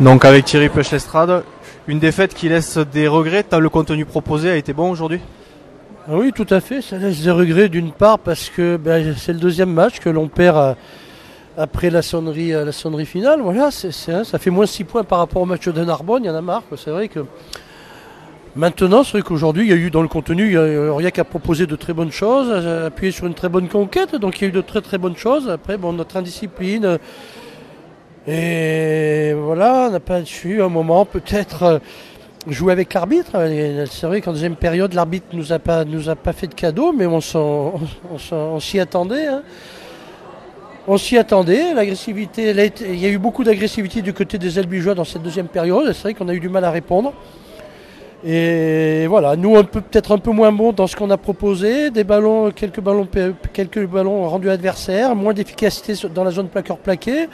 Donc avec Thierry Pêche-Estrade, une défaite qui laisse des regrets. Le contenu proposé a été bon aujourd'hui? Ah Oui, tout à fait. Ça laisse des regrets d'une part parce que ben, c'est le deuxième match que l'on perd euh, après la sonnerie, euh, la sonnerie finale. Voilà, ça fait moins 6 points par rapport au match de Narbonne. Il y en a marre. C'est vrai que maintenant, c'est vrai qu'aujourd'hui, il y a eu dans le contenu, Aurillac a proposé de très bonnes choses, a appuyé sur une très bonne conquête. Donc il y a eu de très très bonnes choses. Après, bon, notre indiscipline. Et voilà, on n'a pas su un moment peut-être euh, jouer avec l'arbitre. C'est vrai qu'en deuxième période, l'arbitre nous a pas nous a pas fait de cadeau, mais on s'y attendait. Hein. On s'y attendait. L'agressivité, il y a eu beaucoup d'agressivité du côté des Albigeois dans cette deuxième période. C'est vrai qu'on a eu du mal à répondre. Et voilà, nous on peut peut-être un peu moins bon dans ce qu'on a proposé, des ballons, quelques ballons, quelques ballons rendus adversaires, moins d'efficacité dans la zone plaqueur plaqué.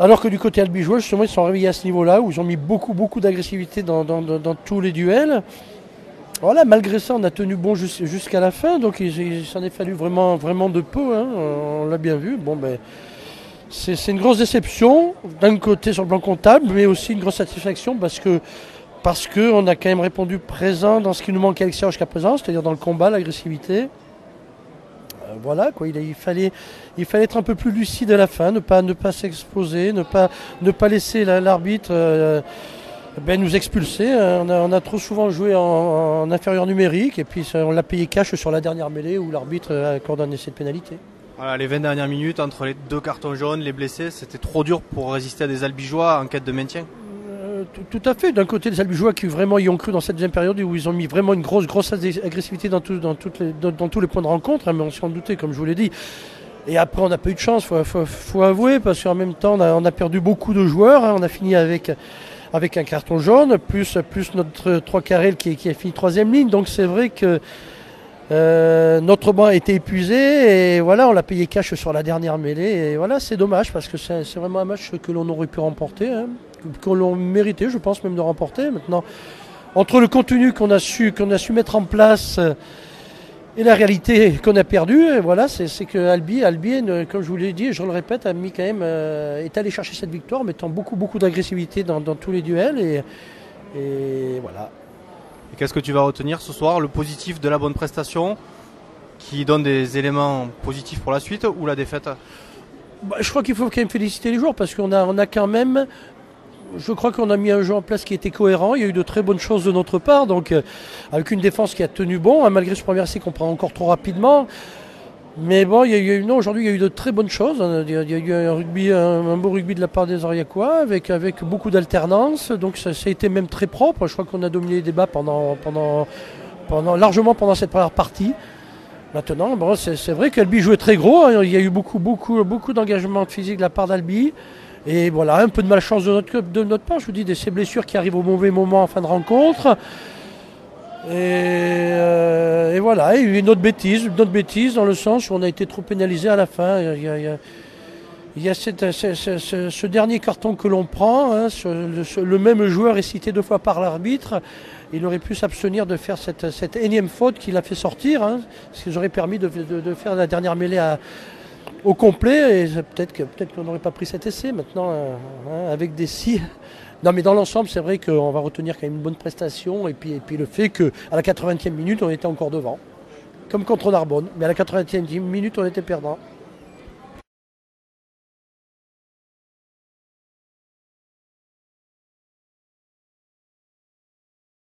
Alors que du côté albigeois, justement, ils sont réveillés à ce niveau-là, où ils ont mis beaucoup, beaucoup d'agressivité dans, tous les duels. Voilà, malgré ça, on a tenu bon jusqu'à la fin, donc il, s'en est fallu vraiment, de peu, hein. on l'a bien vu. Bon, ben, c'est une grosse déception, d'un côté sur le plan comptable, mais aussi une grosse satisfaction parce que parce qu'on a quand même répondu présent dans ce qui nous manquait à jusqu'à présent, c'est-à-dire dans le combat, l'agressivité. Euh, voilà, quoi, il, fallait, être un peu plus lucide à la fin, ne pas, s'exposer, ne pas, laisser l'arbitre euh, ben, nous expulser. Hein. On a, trop souvent joué en, inférieur numérique et puis on l'a payé cash sur la dernière mêlée où l'arbitre accorde un essai de pénalité. Les 20 dernières minutes entre les deux cartons jaunes, les blessés, c'était trop dur pour résister à des albigeois en quête de maintien tout, à fait. D'un côté, les Albigeois qui vraiment y ont cru dans cette deuxième période où ils ont mis vraiment une grosse, grosse agressivité dans, tous les points de rencontre, hein, mais on s'en doutait, comme je vous l'ai dit. Et après, on n'a pas eu de chance, il faut, avouer, parce qu'en même temps, on a, perdu beaucoup de joueurs. Hein. on a fini avec, un carton jaune, plus, plus notre 3 carrés qui, qui a fini troisième ligne. Donc c'est vrai que euh, notre banc a été épuisé et voilà, on l'a payé cash sur la dernière mêlée. Et voilà, c'est dommage parce que c'est vraiment un match que l'on aurait pu remporter, hein, que l'on méritait, je pense même de remporter. Maintenant, entre le contenu qu'on a su qu'on a su mettre en place euh, et la réalité qu'on a perdue, voilà, c'est que Albi, Albi, comme je vous l'ai dit, je le répète, a mis quand même euh, est allé chercher cette victoire, mettant beaucoup beaucoup d'agressivité dans, tous les duels et, et voilà. Et qu'est-ce que tu vas retenir ce soir Le positif de la bonne prestation qui donne des éléments positifs pour la suite ou la défaite? Bah, Je crois qu'il faut quand même féliciter les joueurs parce qu'on a, on a quand même je crois qu'on a mis un jeu en place qui était cohérent. Il y a eu de très bonnes choses de notre part, donc euh, avec une défense qui a tenu bon, hein, malgré ce premier essai qu'on prend encore trop rapidement. Mais bon, il y a eu, non, aujourd'hui, il y a eu de très bonnes choses. Il y a, eu un, beau rugby de la part des Ariacois avec, avec beaucoup d'alternance. Donc ça, a été même très propre. Je crois qu'on a dominé les débats pendant, pendant, pendant, largement pendant cette première partie. Maintenant, bon, c'est vrai qu'Albi jouait très gros. Hein. Il y a eu beaucoup, beaucoup, beaucoup d'engagement physique de la part d'Albi. Et voilà, un peu de malchance de notre, de notre part. Je vous dis, de ces blessures qui arrivent au mauvais moment en fin de rencontre. Euh, et, voilà, il y a eu une autre bêtise, une autre bêtise dans le sens où on a été trop pénalisé à la fin. Il y a, ce, dernier carton que l'on prend, hein, le, même joueur est cité deux fois par l'arbitre. Il aurait pu s'abstenir de faire cette, énième faute qu'il a fait sortir, hein, ce qui aurait permis de, faire la dernière mêlée au complet. Et peut-être qu'on n'aurait pas pris cet essai maintenant, euh, hein, avec des si. Non, mais dans l'ensemble, c'est vrai qu'on va retenir quand même une bonne prestation et puis, et puis le fait qu'à la 80e minute, on était encore devant, comme contre Narbonne. Mais à la 80e minute, on était perdant.